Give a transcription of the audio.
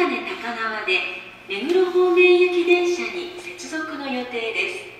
高輪で目黒方面行き電車に接続の予定です。